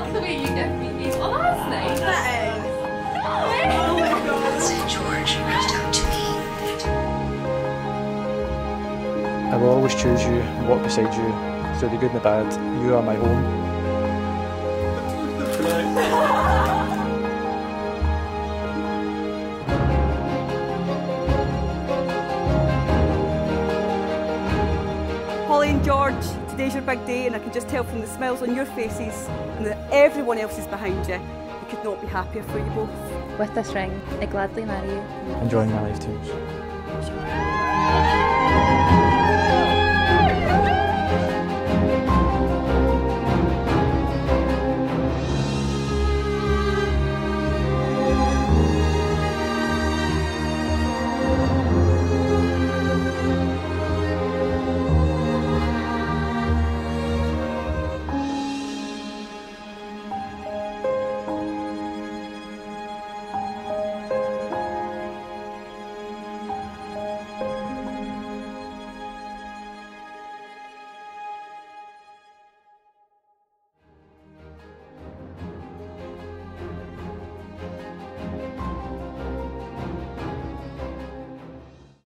love the way you give me these. Oh, that's nice. That is. Oh, my god. St. George reached out to me. I will always choose you and walk beside you through the good and the bad. You are my home. Holly and George, Today's your big day and I can just tell from the smiles on your faces and that everyone else is behind you. I could not be happier for you both. With this ring, I gladly marry you. Enjoying my life too.